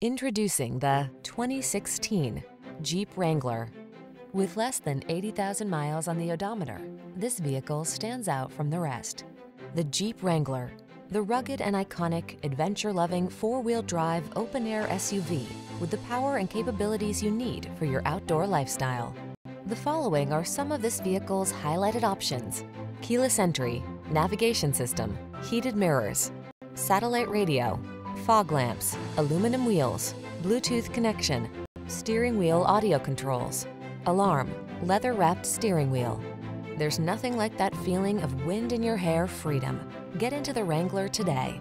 Introducing the 2016 Jeep Wrangler. With less than 80,000 miles on the odometer, this vehicle stands out from the rest. The Jeep Wrangler, the rugged and iconic, adventure-loving four-wheel drive open-air SUV with the power and capabilities you need for your outdoor lifestyle. The following are some of this vehicle's highlighted options. Keyless entry, navigation system, heated mirrors, satellite radio, fog lamps, aluminum wheels, Bluetooth connection, steering wheel audio controls, alarm, leather-wrapped steering wheel. There's nothing like that feeling of wind in your hair freedom. Get into the Wrangler today.